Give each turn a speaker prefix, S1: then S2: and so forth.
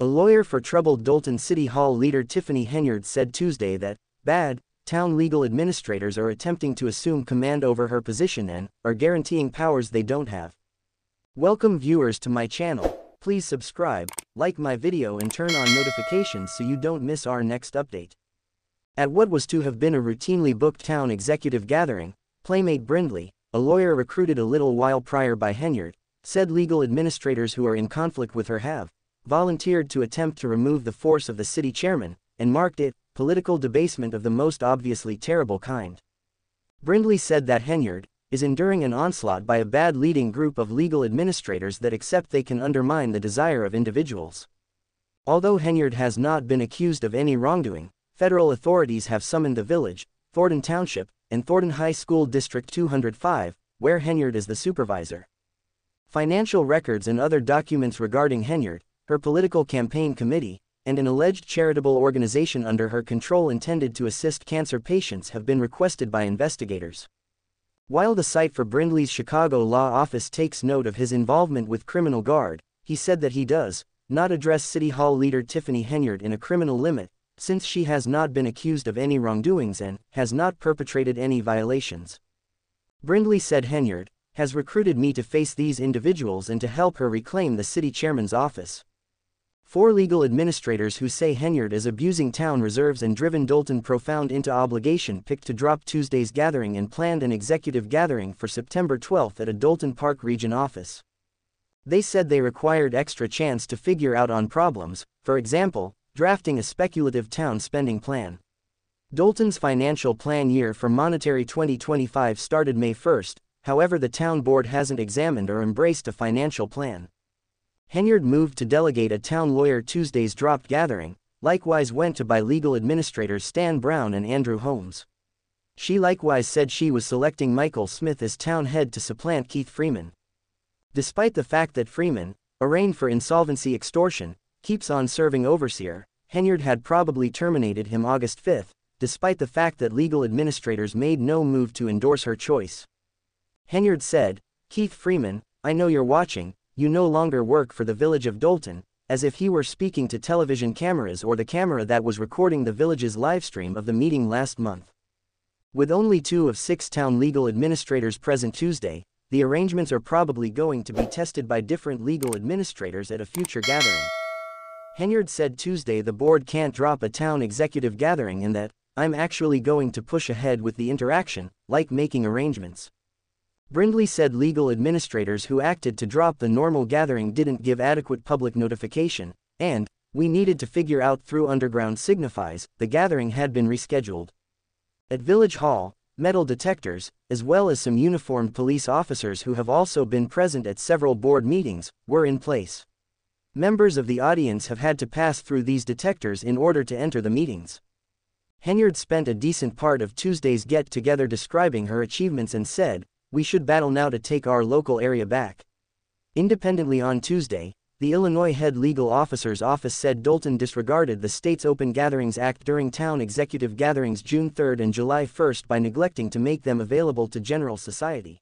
S1: A lawyer for troubled Dolton City Hall leader Tiffany Henyard said Tuesday that, bad, town legal administrators are attempting to assume command over her position and are guaranteeing powers they don't have. Welcome viewers to my channel, please subscribe, like my video and turn on notifications so you don't miss our next update. At what was to have been a routinely booked town executive gathering, Playmate Brindley, a lawyer recruited a little while prior by Henyard, said legal administrators who are in conflict with her have volunteered to attempt to remove the force of the city chairman, and marked it, political debasement of the most obviously terrible kind. Brindley said that Henyard is enduring an onslaught by a bad leading group of legal administrators that accept they can undermine the desire of individuals. Although Henyard has not been accused of any wrongdoing, federal authorities have summoned the village, Thornton Township, and Thornton High School District 205, where Henyard is the supervisor. Financial records and other documents regarding Henyard, her political campaign committee, and an alleged charitable organization under her control intended to assist cancer patients have been requested by investigators. While the site for Brindley's Chicago law office takes note of his involvement with Criminal Guard, he said that he does not address City Hall leader Tiffany Henyard in a criminal limit, since she has not been accused of any wrongdoings and has not perpetrated any violations. Brindley said Henyard has recruited me to face these individuals and to help her reclaim the city chairman's office. Four legal administrators who say Henyard is abusing town reserves and driven Dolton profound into obligation picked to drop Tuesday's gathering and planned an executive gathering for September 12 at a Dolton Park region office. They said they required extra chance to figure out on problems, for example, drafting a speculative town spending plan. Dolton's financial plan year for monetary 2025 started May 1, however the town board hasn't examined or embraced a financial plan. Henyard moved to delegate a town lawyer Tuesday's dropped gathering, likewise went to by legal administrators Stan Brown and Andrew Holmes. She likewise said she was selecting Michael Smith as town head to supplant Keith Freeman. Despite the fact that Freeman, arraigned for insolvency extortion, keeps on serving overseer, Henyard had probably terminated him August 5, despite the fact that legal administrators made no move to endorse her choice. Henyard said, Keith Freeman, I know you're watching, you no longer work for the village of Dolton, as if he were speaking to television cameras or the camera that was recording the village's livestream of the meeting last month. With only two of six town legal administrators present Tuesday, the arrangements are probably going to be tested by different legal administrators at a future gathering. Henyard said Tuesday the board can't drop a town executive gathering and that, I'm actually going to push ahead with the interaction, like making arrangements. Brindley said legal administrators who acted to drop the normal gathering didn't give adequate public notification, and, we needed to figure out through underground signifies, the gathering had been rescheduled. At Village Hall, metal detectors, as well as some uniformed police officers who have also been present at several board meetings, were in place. Members of the audience have had to pass through these detectors in order to enter the meetings. Henyard spent a decent part of Tuesday's get-together describing her achievements and said, we should battle now to take our local area back. Independently on Tuesday, the Illinois Head Legal Officer's Office said Dolton disregarded the state's Open Gatherings Act during town executive gatherings June 3 and July 1 by neglecting to make them available to general society.